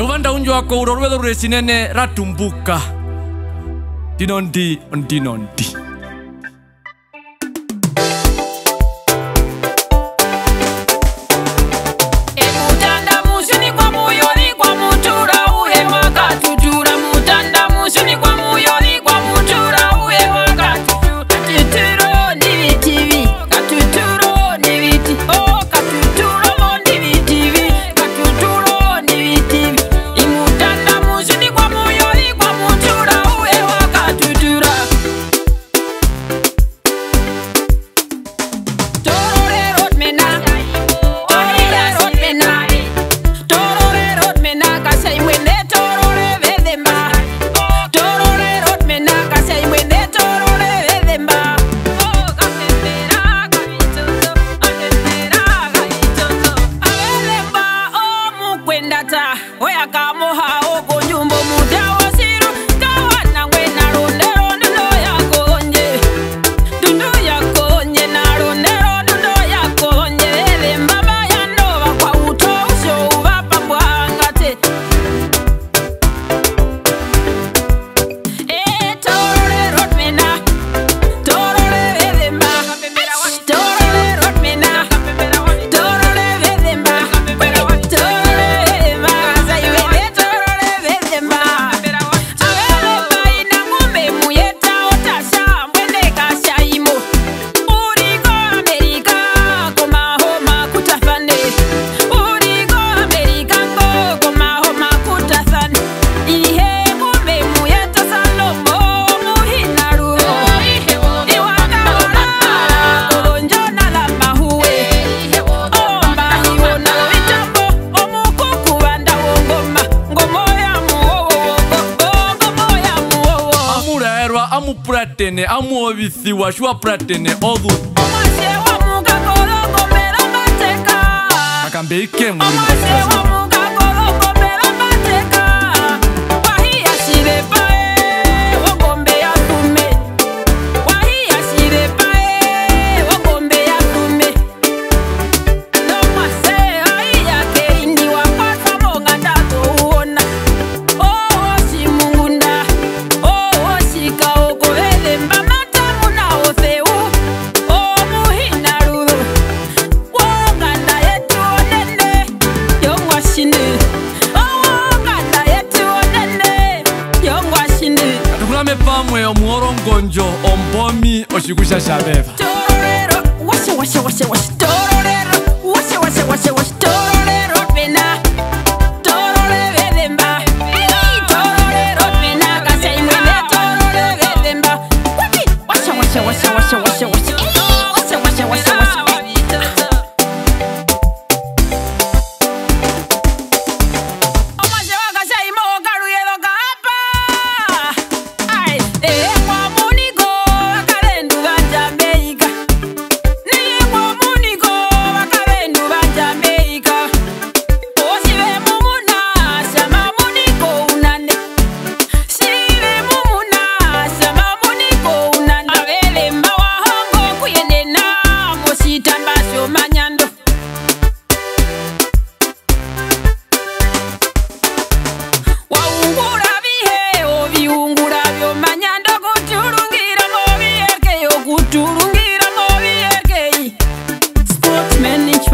euva nda unjwa wako ula uluve lule sinene latumbuka ndino I got more heart. pratene amuovisiwa shua pratene odhu Omashe wa muka koro gomera mateka Akambe ike mwuri mwuri pame pamwe omuhorongonjo ombomi oshiku sha shaveva Wash, wash, wash.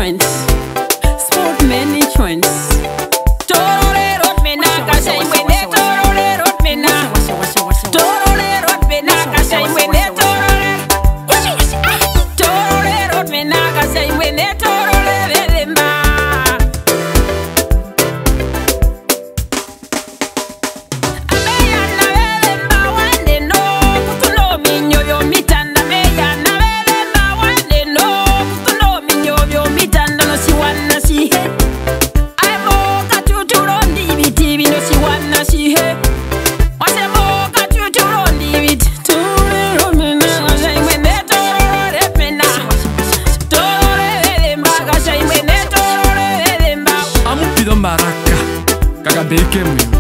Friends. acabei queimando.